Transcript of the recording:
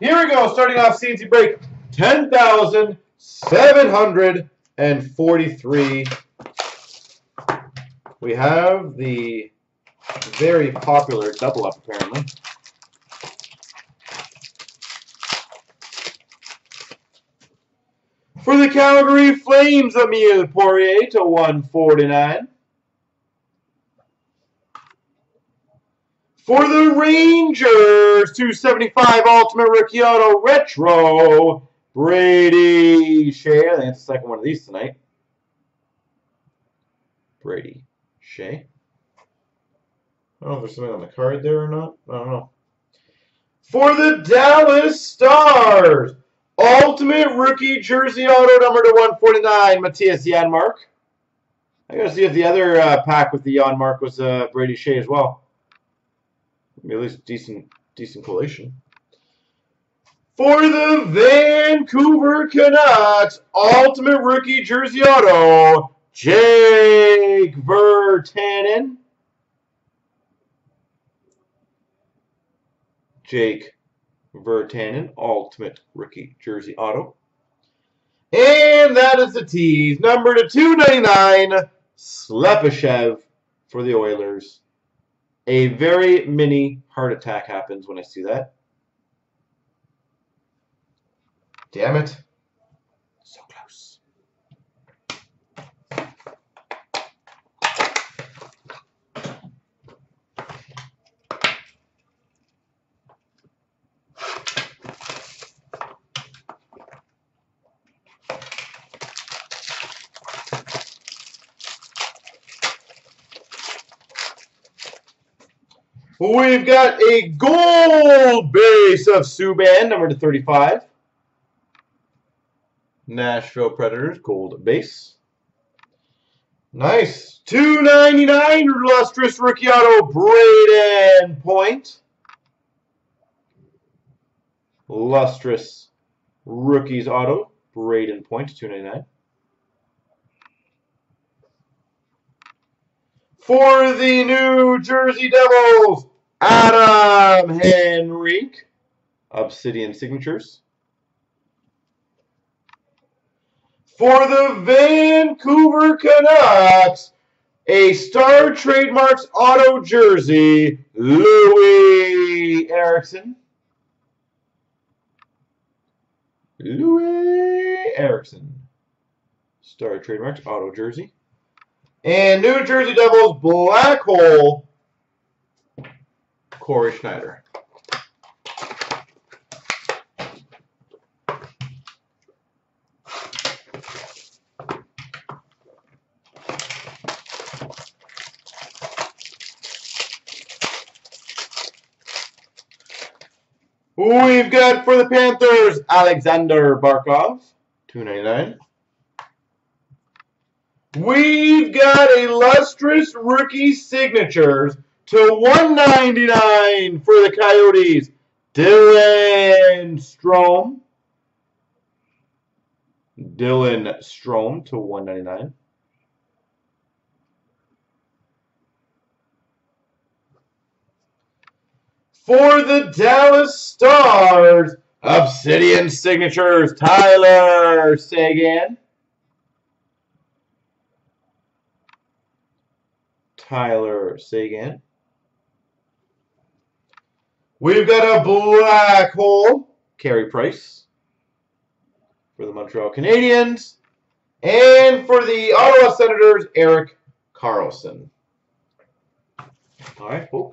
Here we go, starting off CNC break. 10,743. We have the very popular double up, apparently. For the Calgary Flames, Emile Poirier to 149. For the Rangers, 275 Ultimate Rookie Auto Retro, Brady Skjei. I think that's the second one of these tonight. Brady Skjei. I don't know if there's something on the card there or not. I don't know. For the Dallas Stars, Ultimate Rookie Jersey Auto number to 149, Mattias Janmark. I gotta see if the other uh, pack with the Janmark was uh, Brady Skjei as well. Maybe at least decent, decent collation. For the Vancouver Canucks, Ultimate Rookie Jersey Auto, Jake Virtanen. Jake Virtanen, Ultimate Rookie Jersey Auto. And that is the tease. Number to 299, Slepyshev for the Oilers. A very mini heart attack happens when I see that. Damn it. We've got a gold base of Subban, number to 35. Nashville Predators, gold base. Nice. 299 lustrous rookie auto, Brayden Point. Lustrous rookies auto, Brayden Point, 299. For the New Jersey Devils, Adam Henrique, Obsidian Signatures. For the Vancouver Canucks, a Star Trademarks Auto Jersey, Loui Eriksson. Loui Eriksson. Star Trademarks Auto Jersey. And New Jersey Devils Black Hole, Cory Schneider. We've got for the Panthers, Aleksander Barkov, 299. We've got a lustrous rookie signatures to 199 for the Coyotes. Dylan Strome. Dylan Strome to 199. For the Dallas Stars, Obsidian Signatures, Tyler Seguin. Tyler Seguin. We've got a black hole, Carey Price, for the Montreal Canadiens. And for the Ottawa Senators, Erik Karlsson. All right, folks.